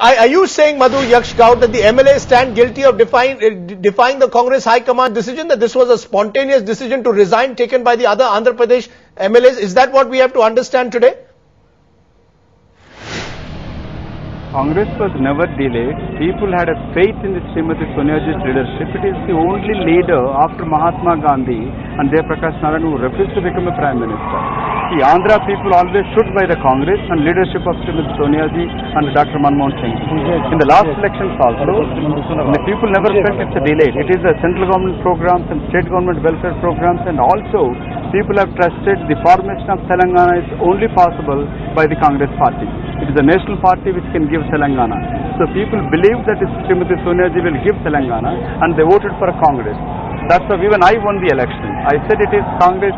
are, you saying, Madhu Yaskhi Goud that the MLA stand guilty of defying, uh, defying the Congress High Command decision, that this was a spontaneous decision to resign taken by the other Andhra Pradesh MLAs? Is that what we have to understand today? Congress was never delayed. People had a faith in the Srimati Soniaji's leadership. It is the only leader after Mahatma Gandhi and Prakash Narayan who refused to become a prime minister. The Andhra people always stood by the Congress and leadership of Srimati Sonia Ji and Dr. Manmohan Singh. In the last elections also, the people never felt it's a delay. It is a central government programs and state government welfare programs and also people have trusted the formation of Telangana is only possible by the Congress party. It is a national party which can give Telangana. So people believe that Srimati Sonia Ji will give Telangana and they voted for a Congress. That's why even I won the election. I said it is Congress,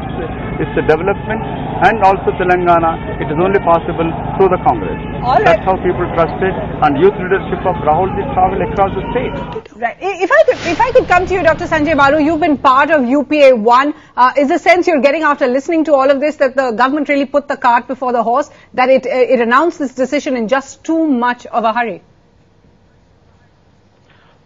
it's a development and also Telangana. It is only possible through the Congress. All right. That's how people trusted and youth leadership of Rahul Ji travel across the state. Right. If I could, if I could come to you, Dr. Sanjay Baru, you've been part of UPA one. Uh, is the sense you're getting after listening to all of this that the government really put the cart before the horse, that it it announced this decision in just too much of a hurry?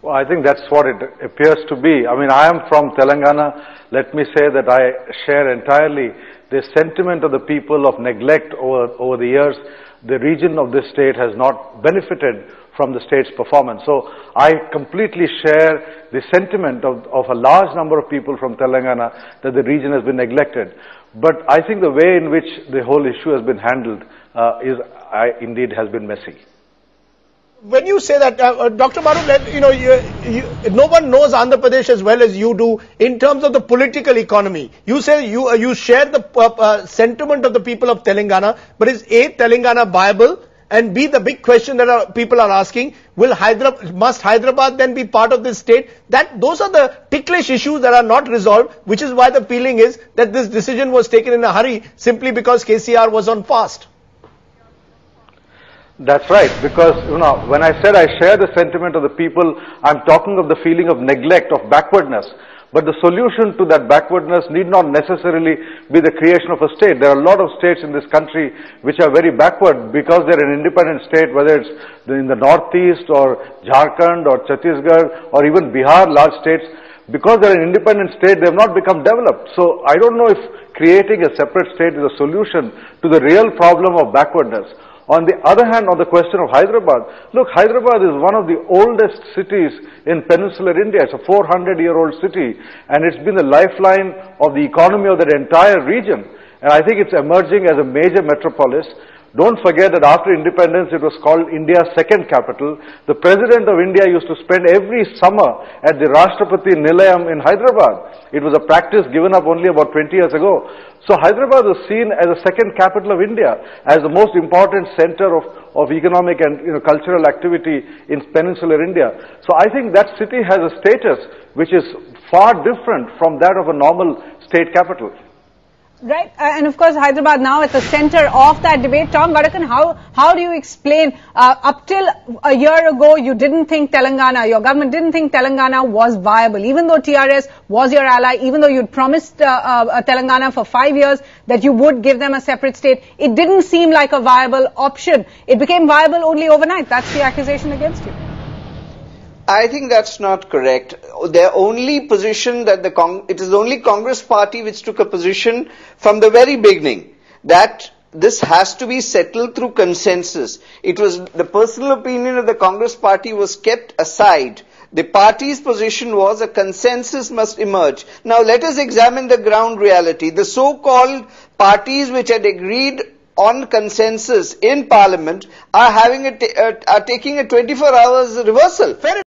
Well, I think that's what it appears to be. I mean, I am from Telangana. Let me say that I share entirely the sentiment of the people of neglect over, over the years. The region of this state has not benefited from the state's performance. So I completely share the sentiment of, of a large number of people from Telangana that the region has been neglected. But I think the way in which the whole issue has been handled uh, is, I, indeed, has been messy. When you say that, uh, uh, Dr. Let- you know, you, you, no one knows Andhra Pradesh as well as you do in terms of the political economy. You say you uh, you share the uh, uh, sentiment of the people of Telangana, but is A, Telangana viable? And B, the big question that people are asking, will Hyderabad, must Hyderabad then be part of this state? That, those are the ticklish issues that are not resolved, which is why the feeling is that this decision was taken in a hurry simply because KCR was on fast. That's right, because you know, when I said I share the sentiment of the people, I'm talking of the feeling of neglect, of backwardness. But the solution to that backwardness need not necessarily be the creation of a state. There are a lot of states in this country which are very backward because they're an independent state, whether it's in the northeast or Jharkhand or Chhattisgarh or even Bihar, large states. Because they're an independent state, they have not become developed. So I don't know if creating a separate state is a solution to the real problem of backwardness. On the other hand, on the question of Hyderabad, look, Hyderabad is one of the oldest cities in peninsular India. It's a 400 year old city and it's been the lifeline of the economy of that entire region. And I think it's emerging as a major metropolis. Don't forget that after independence it was called India's second capital. The President of India used to spend every summer at the Rashtrapati Nilayam in Hyderabad. It was a practice given up only about 20 years ago. So Hyderabad was seen as a second capital of India, as the most important center of, of economic and you know, cultural activity in peninsular India. So I think that city has a status which is far different from that of a normal state capital. Right, uh, and of course Hyderabad now at the center of that debate. Tom Vadakkan, how how do you explain? Uh, up till a year ago, you didn't think Telangana, your government didn't think Telangana was viable, even though TRS was your ally, even though you'd promised uh, uh, Telangana for five years that you would give them a separate state. It didn't seem like a viable option. It became viable only overnight. That's the accusation against you. I think that's not correct. Their only position that the Cong- it is only Congress party which took a position from the very beginning that this has to be settled through consensus. It was the personal opinion of the Congress party was kept aside. The party's position was a consensus must emerge. Now let us examine the ground reality. The so-called parties which had agreed on consensus in parliament are having a, uh, are taking a 24 hours reversal. Fair